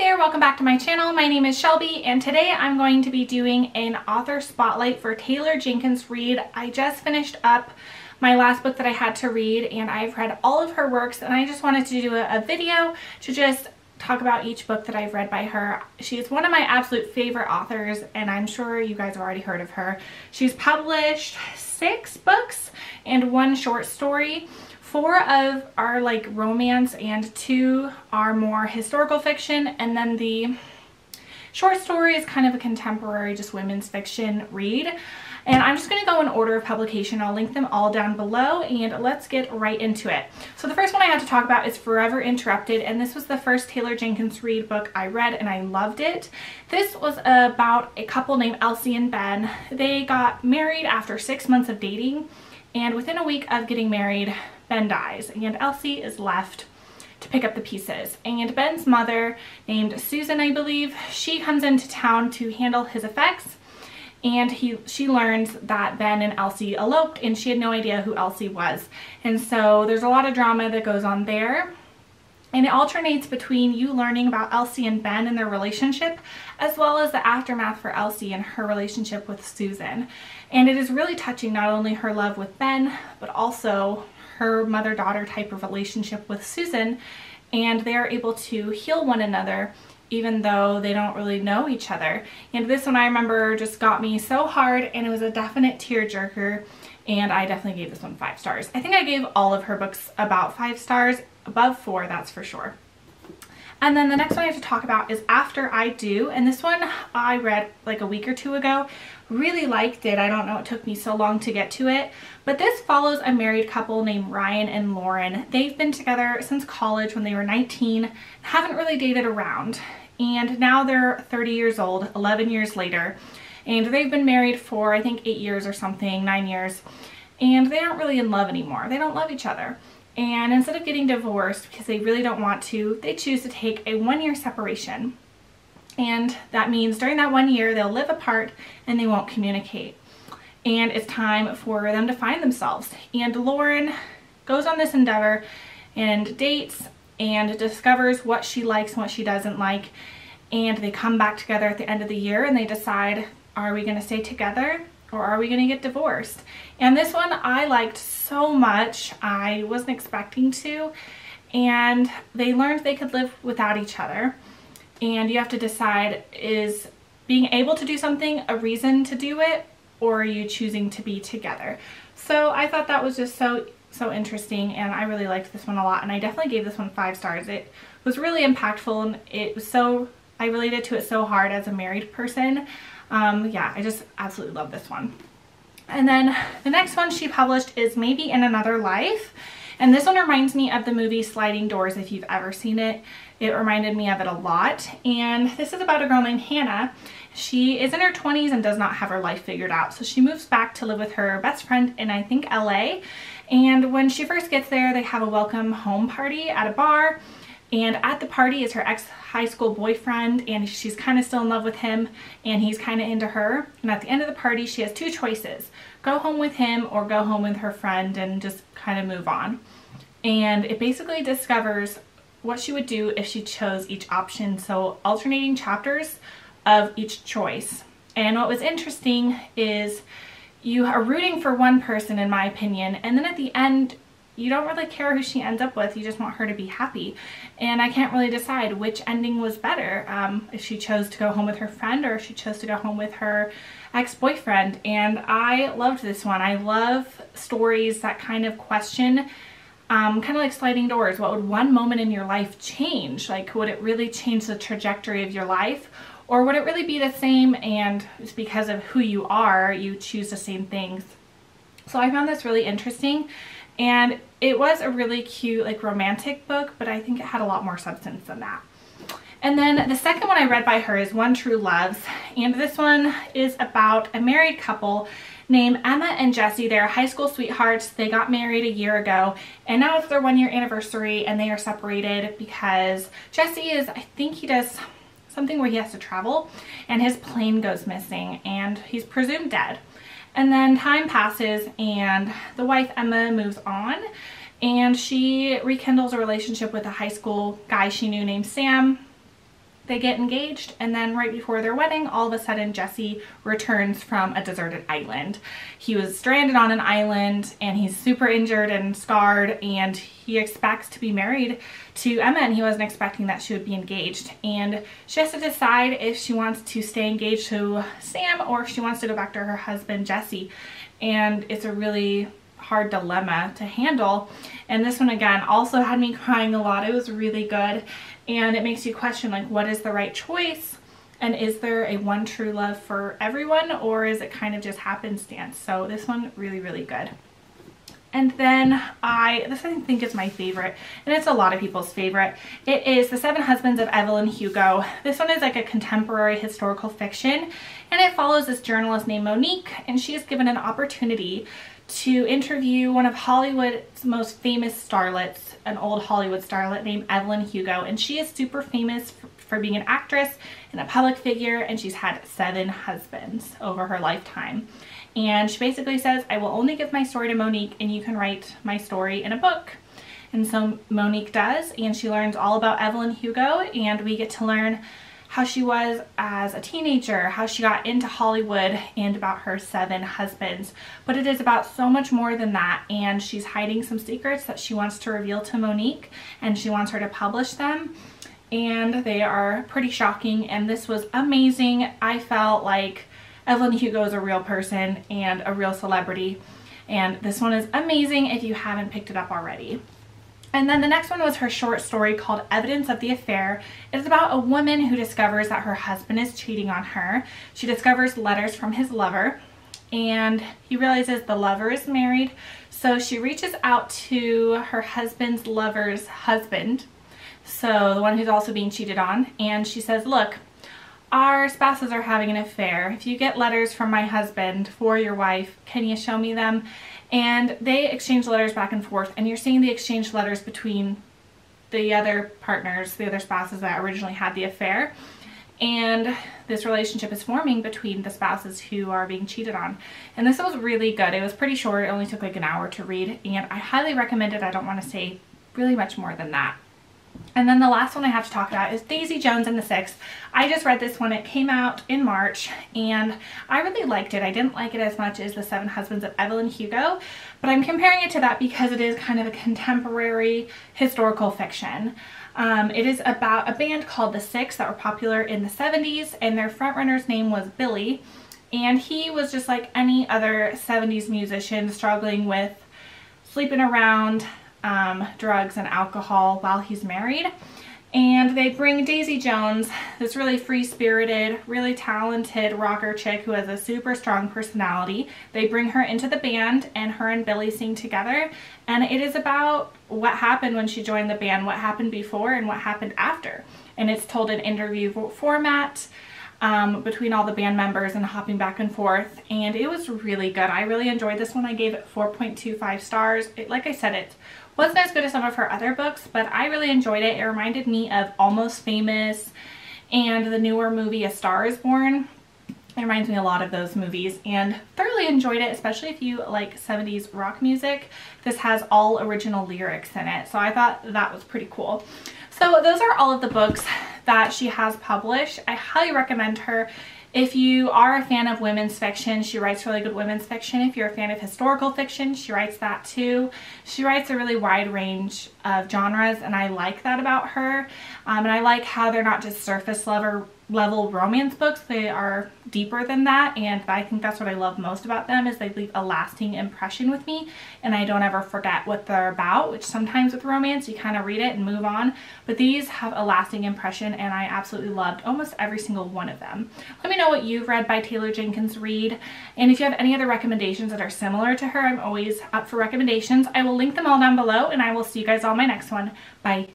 there, welcome back to my channel. My name is Shelby and today I'm going to be doing an author spotlight for Taylor Jenkins Reid. I just finished up my last book that I had to read and I've read all of her works and I just wanted to do a, a video to just talk about each book that I've read by her. She is one of my absolute favorite authors and I'm sure you guys have already heard of her. She's published six books and one short story. Four of are like romance and two are more historical fiction and then the short story is kind of a contemporary just women's fiction read. And I'm just going to go in order of publication. I'll link them all down below and let's get right into it. So the first one I have to talk about is Forever Interrupted and this was the first Taylor Jenkins Reid book I read and I loved it. This was about a couple named Elsie and Ben. They got married after six months of dating and within a week of getting married, Ben dies and Elsie is left to pick up the pieces. And Ben's mother, named Susan, I believe, she comes into town to handle his effects and he she learns that Ben and Elsie eloped and she had no idea who Elsie was. And so there's a lot of drama that goes on there. And it alternates between you learning about Elsie and Ben and their relationship, as well as the aftermath for Elsie and her relationship with Susan. And it is really touching not only her love with Ben, but also her mother-daughter type of relationship with Susan. And they are able to heal one another even though they don't really know each other. And this one I remember just got me so hard and it was a definite tearjerker and I definitely gave this one five stars. I think I gave all of her books about five stars, above four, that's for sure. And then the next one I have to talk about is After I Do. And this one I read like a week or two ago. Really liked it. I don't know it took me so long to get to it. But this follows a married couple named Ryan and Lauren. They've been together since college when they were 19. Haven't really dated around. And now they're 30 years old, 11 years later. And they've been married for I think 8 years or something, 9 years. And they aren't really in love anymore. They don't love each other. And instead of getting divorced because they really don't want to, they choose to take a one year separation. And that means during that one year, they'll live apart and they won't communicate. And it's time for them to find themselves. And Lauren goes on this endeavor and dates and discovers what she likes and what she doesn't like. And they come back together at the end of the year and they decide, are we going to stay together or are we going to get divorced? And this one I liked so much. I wasn't expecting to. And they learned they could live without each other. And you have to decide, is being able to do something a reason to do it or are you choosing to be together? So I thought that was just so so interesting and I really liked this one a lot and I definitely gave this one five stars. It was really impactful and it was so, I related to it so hard as a married person. Um, yeah, I just absolutely love this one. And then the next one she published is Maybe in Another Life. And this one reminds me of the movie Sliding Doors if you've ever seen it. It reminded me of it a lot. And this is about a girl named Hannah. She is in her 20s and does not have her life figured out. So she moves back to live with her best friend in I think LA. And when she first gets there, they have a welcome home party at a bar. And at the party is her ex-high school boyfriend and she's kind of still in love with him and he's kind of into her. And at the end of the party, she has two choices. Go home with him or go home with her friend and just kind of move on. And it basically discovers what she would do if she chose each option. So alternating chapters of each choice. And what was interesting is you are rooting for one person in my opinion and then at the end you don't really care who she ends up with, you just want her to be happy. And I can't really decide which ending was better, um, if she chose to go home with her friend or if she chose to go home with her ex-boyfriend. And I loved this one. I love stories that kind of question um, kind of like sliding doors. What would one moment in your life change? Like, would it really change the trajectory of your life? Or would it really be the same and it's because of who you are, you choose the same things? So I found this really interesting and it was a really cute like romantic book, but I think it had a lot more substance than that. And then the second one I read by her is One True Loves. And this one is about a married couple named Emma and Jesse. They're high school sweethearts. They got married a year ago and now it's their one year anniversary and they are separated because Jesse is, I think he does something where he has to travel and his plane goes missing and he's presumed dead. And then time passes and the wife Emma moves on and she rekindles a relationship with a high school guy she knew named Sam. They get engaged and then right before their wedding, all of a sudden Jesse returns from a deserted island. He was stranded on an island and he's super injured and scarred and he expects to be married to Emma and he wasn't expecting that she would be engaged. And she has to decide if she wants to stay engaged to Sam or if she wants to go back to her husband Jesse. And it's a really hard dilemma to handle. And this one again also had me crying a lot. It was really good. And it makes you question like what is the right choice? And is there a one true love for everyone or is it kind of just happenstance? So this one really, really good. And then I, this I think is my favorite, and it's a lot of people's favorite. It is The Seven Husbands of Evelyn Hugo. This one is like a contemporary historical fiction, and it follows this journalist named Monique, and she is given an opportunity to interview one of Hollywood's most famous starlets, an old Hollywood starlet named Evelyn Hugo. And she is super famous for being an actress and a public figure, and she's had seven husbands over her lifetime. And she basically says, I will only give my story to Monique, and you can write my story in a book. And so Monique does, and she learns all about Evelyn Hugo, and we get to learn how she was as a teenager, how she got into Hollywood, and about her seven husbands. But it is about so much more than that, and she's hiding some secrets that she wants to reveal to Monique, and she wants her to publish them. And they are pretty shocking, and this was amazing. I felt like Evelyn Hugo is a real person and a real celebrity, and this one is amazing if you haven't picked it up already. And then the next one was her short story called Evidence of the Affair. It's about a woman who discovers that her husband is cheating on her. She discovers letters from his lover and he realizes the lover is married. So she reaches out to her husband's lover's husband, so the one who's also being cheated on, and she says, look, our spouses are having an affair. If you get letters from my husband for your wife, can you show me them? And they exchange letters back and forth, and you're seeing the exchange letters between the other partners, the other spouses that originally had the affair. And this relationship is forming between the spouses who are being cheated on. And this was really good. It was pretty short. It only took like an hour to read. And I highly recommend it. I don't want to say really much more than that. And then the last one I have to talk about is Daisy Jones and the Six. I just read this one. It came out in March and I really liked it. I didn't like it as much as The Seven Husbands of Evelyn Hugo, but I'm comparing it to that because it is kind of a contemporary historical fiction. Um, it is about a band called The Six that were popular in the 70s and their frontrunner's name was Billy. And he was just like any other 70s musician struggling with sleeping around, um, drugs and alcohol while he's married. And they bring Daisy Jones, this really free-spirited, really talented rocker chick who has a super strong personality. They bring her into the band and her and Billy sing together. And it is about what happened when she joined the band, what happened before and what happened after. And it's told in interview format um, between all the band members and hopping back and forth. And it was really good. I really enjoyed this one. I gave it 4.25 stars. It, like I said, it wasn't as good as some of her other books, but I really enjoyed it. It reminded me of Almost Famous and the newer movie A Star is Born. It reminds me a lot of those movies and thoroughly enjoyed it, especially if you like 70s rock music. This has all original lyrics in it, so I thought that was pretty cool. So those are all of the books that she has published. I highly recommend her. If you are a fan of women's fiction, she writes really good women's fiction. If you're a fan of historical fiction, she writes that too. She writes a really wide range of genres and I like that about her. Um, and I like how they're not just surface level level romance books. They are deeper than that and I think that's what I love most about them is they leave a lasting impression with me and I don't ever forget what they're about which sometimes with romance you kind of read it and move on but these have a lasting impression and I absolutely loved almost every single one of them. Let me know what you've read by Taylor Jenkins Reid and if you have any other recommendations that are similar to her I'm always up for recommendations. I will link them all down below and I will see you guys on my next one. Bye.